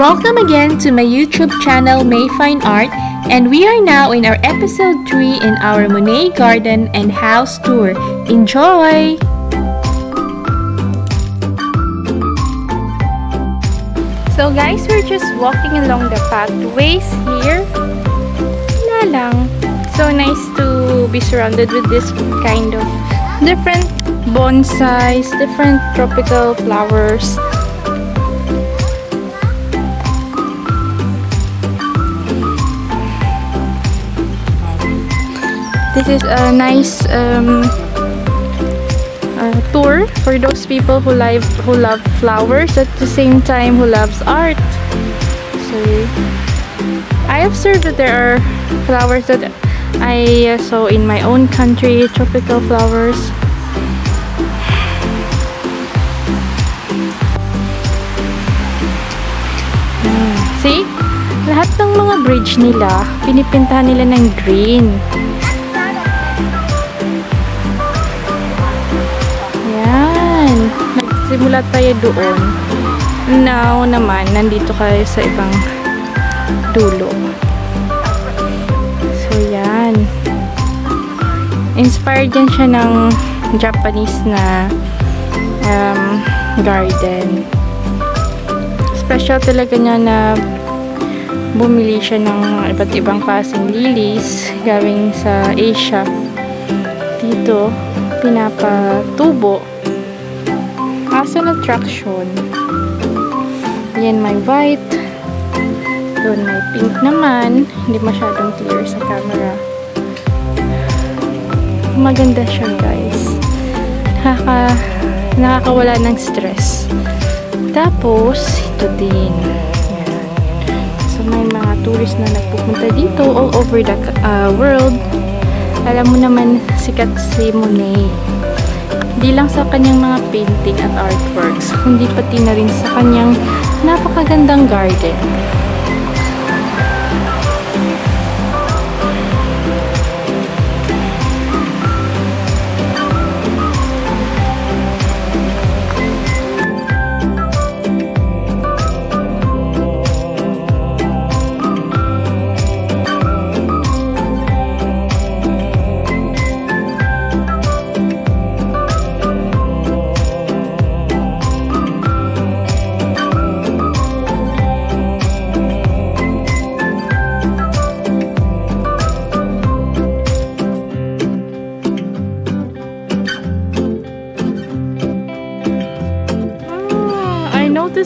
Welcome again to my YouTube channel May Fine Art and we are now in our episode 3 in our Monet Garden and House Tour. Enjoy! So guys, we're just walking along the pathways here. Wala lang. So nice to be surrounded with this kind of different bonsais, different tropical flowers. This is a nice um, uh, tour for those people who love who love flowers at the same time who loves art. So I observed that there are flowers that I saw in my own country, tropical flowers. See? Lahat ng mga bridge nila, pinipintahan nila ng green. Nagsimula tayo doon. Now naman, nandito kayo sa ibang dulo. So, yan. Inspired yan siya ng Japanese na um, garden. Special talaga niya na bumili siya ng iba't ibang klaseng lilies galing sa Asia. Dito, pinapatubo as an attraction. Yan may white. Doon may pink naman. Hindi masyadong clear sa camera. Maganda siya guys. Nakaka, nakakawala ng stress. Tapos, ito din. So, may mga tourist na nagpupunta dito all over the uh, world. Alam mo naman, sikat si Monet. Hindi lang sa kanyang mga painting at artworks, kundi pati na rin sa kanyang napakagandang garden.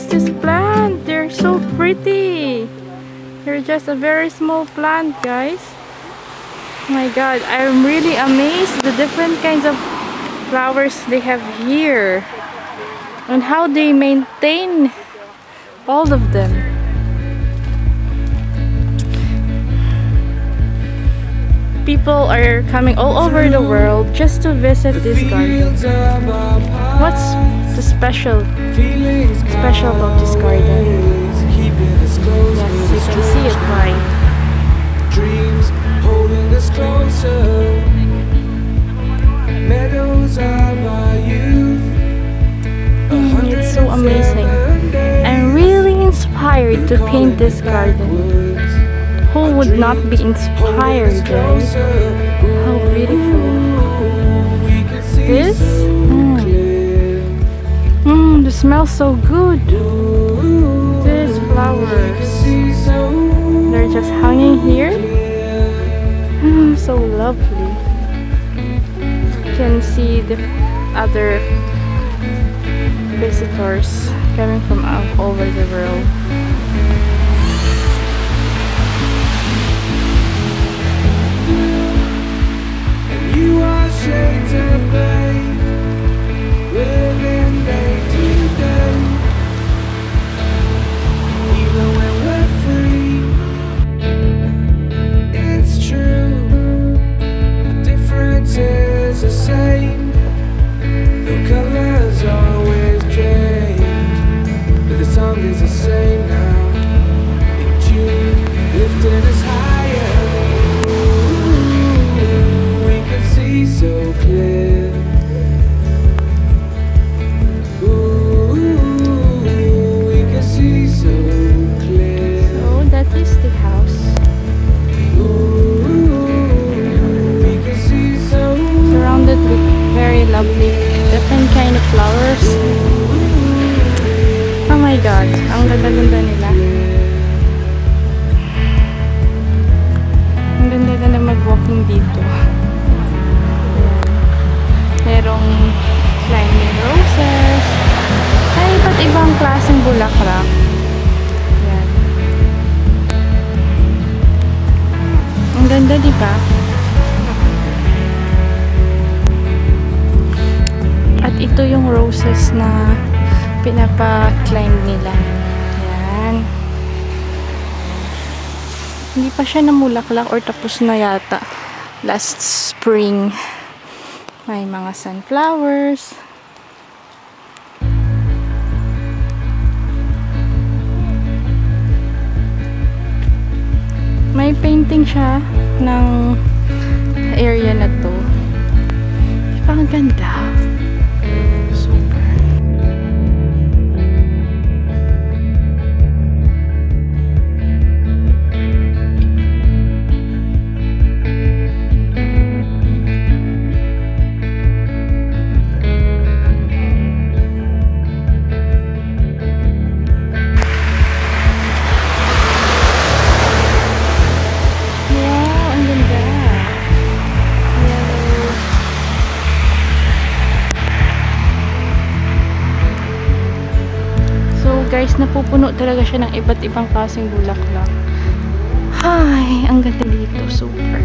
I noticed this plant. They're so pretty. They're just a very small plant, guys. my god, I'm really amazed the different kinds of flowers they have here. And how they maintain all of them. People are coming all over the world just to visit this garden. What's the special special about this garden? Yes, you can see it right. Dreams holding us closer. Meadows of our youth. Mm, it's so amazing. I'm really inspired to paint this garden. Who would not be inspired, right? How beautiful. We can see This? Smells so good. These we flowers. They're just hanging here. Mm, so lovely. You can see the other visitors coming from all over flowers. Oh my God. Ang ganda-ganda nila. Ang ganda na mag-walking dito. Merong climbing roses. Ay, ba't ibang klaseng bulaklak? Ang ganda, di ba? At ito yung roses na pinapa-climb nila. Yan. Hindi pa siya namulaklak or tapos na yata. Last spring. May mga sunflowers. May painting siya ng area na to. Ang ganda. Guys, napupuno talaga siya ng iba't ibang klaseng bulaklak. Hi, ang ganda dito. Super.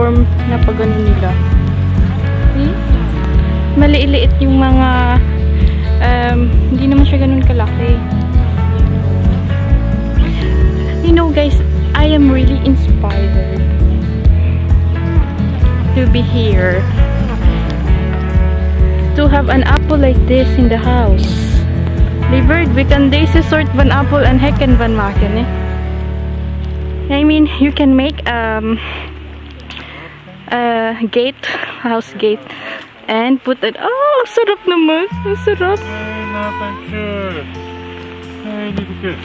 Form na pagano nila. See? Maliit yung mga, um, hindi naman siya ganun kalaki. You know guys, I am really inspired to be here. To have an apple like this in the house. Lieverd, we kan deze soort van appel en hekken van maken. Hè? I mean, you can make um, a gate, house gate, and put it. Oh, sarap naman. Ang sarap. Napansur. Hey, lieve kus.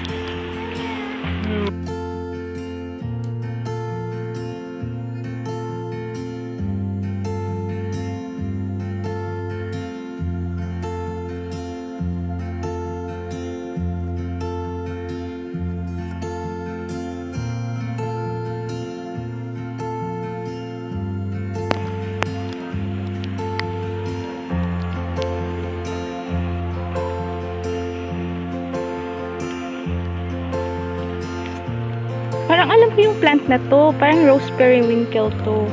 Ko yung plant na to. Parang rose periwinkle to.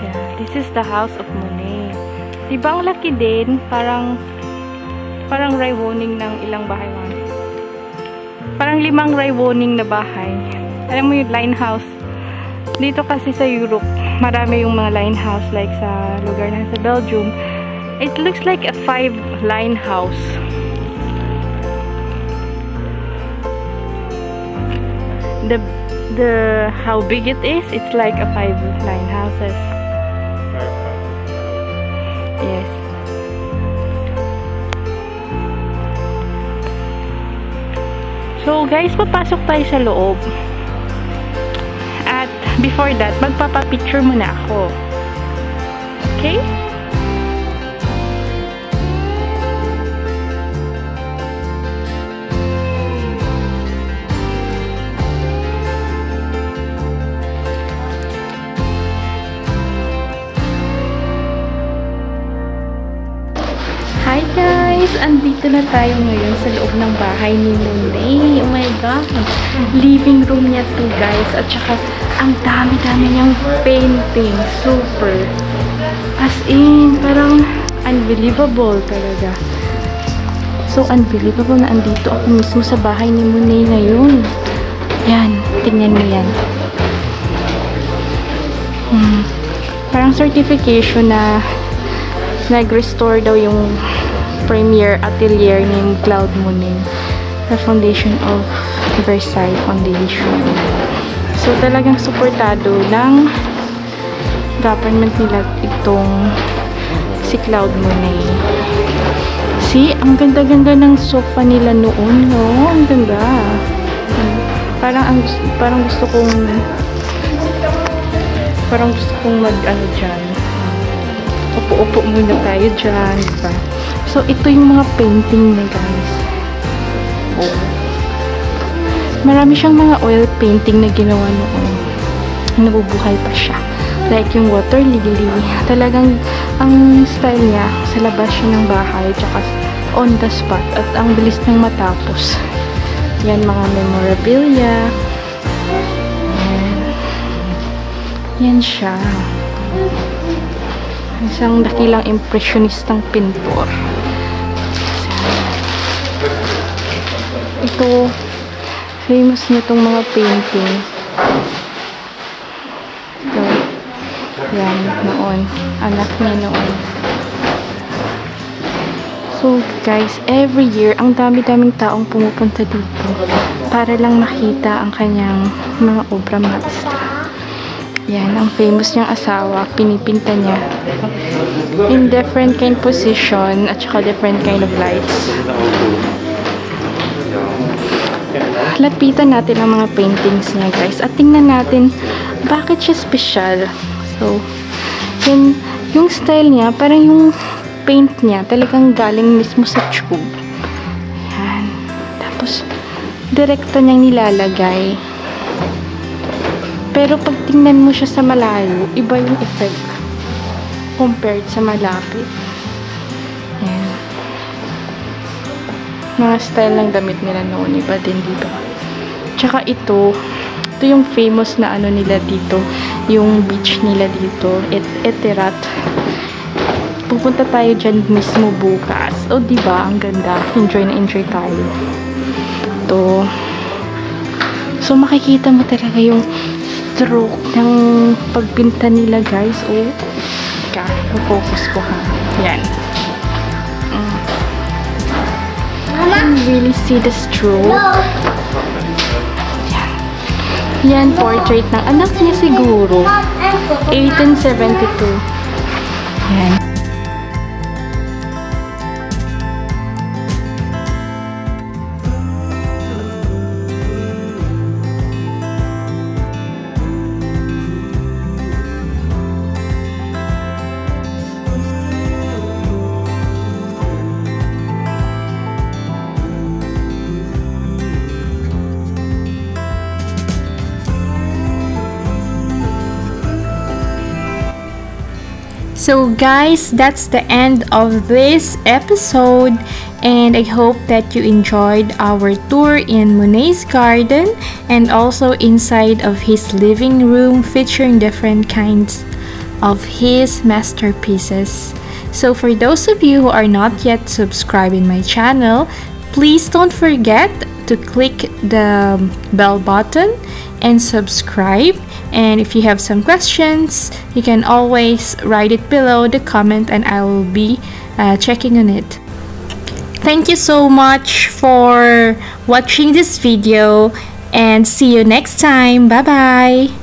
Yeah, this is the house of Monet. Diba ang laki din? Parang parang raywoning ng ilang bahay. One. Parang limang raywoning na bahay. Alam mo yung line house. Dito kasi sa Europe, marami yung mga line house like sa lugar na sa Belgium. It looks like a five line house. The the how big it is it's like a five line houses. Yes. So guys papasok tayo sa loob. At before that magpapapicture muna ako. Okay andito na tayo ngayon sa loob ng bahay ni Monet. Oh my God. Living room niya to, guys. At saka, ang dami-dami niyang painting. Super. As in, parang unbelievable talaga. So, unbelievable na andito ako mismo sa bahay ni Monet ngayon. Yan. Tingnan mo yan. Hmm. Parang certification na nag-restore daw yung premier atelier ni Cloud Moonin sa Foundation of Versailles Foundation. So, talagang suportado ng government nila itong si Cloud Monet. See, ang ganda-ganda ng sofa nila noon, no? Ang ganda. Parang ang parang gusto kong parang gusto kong mag ano dyan. Upo-upo muna tayo dyan, di ba? So, ito yung mga painting niya, guys. Oh. Marami siyang mga oil painting na ginawa noon. Nabubuhay pa siya. Like yung water lily. Talagang, ang style niya, sa labas siya ng bahay, tsaka on the spot. At ang bilis niyang matapos. Yan, mga memorabilia. Yan. Yan siya. Isang dakilang impressionistang pintor. Ito, famous na itong mga painting. Ito. Yan, noon. Anak niya noon. So, guys, every year, ang dami-daming taong pumupunta dito para lang makita ang kanyang mga obra maestra. Yan, ang famous niyang asawa, pinipinta niya in different kind position at saka different kind of lights. Lapitan natin ang mga paintings niya, guys. At tingnan natin bakit siya special. So, yun, yung style niya, parang yung paint niya talagang galing mismo sa tube. Yan. Tapos, direkta niyang nilalagay. Pero pag tingnan mo siya sa malayo, iba yung effect compared sa malapit. Mga style ng damit nila noon, iba din, di ba? Tsaka ito, ito yung famous na ano nila dito, yung beach nila dito, Et Eterat. Pupunta tayo dyan mismo bukas. O, di ba? Ang ganda. Enjoy na enjoy tayo. Ito. So, makikita mo talaga yung stroke ng pagpinta nila, guys. O, ka. Focus ko ha. Yan. Can really see the stroke. Yan. Portrait ng anak niya siguro. 1872. Yan. So guys, that's the end of this episode and I hope that you enjoyed our tour in Monet's garden and also inside of his living room featuring different kinds of his masterpieces. So for those of you who are not yet subscribed in my channel, please don't forget to click the bell button and subscribe and if you have some questions you can always write it below the comment and I will be uh, checking on it. Thank you so much for watching this video and see you next time. Bye bye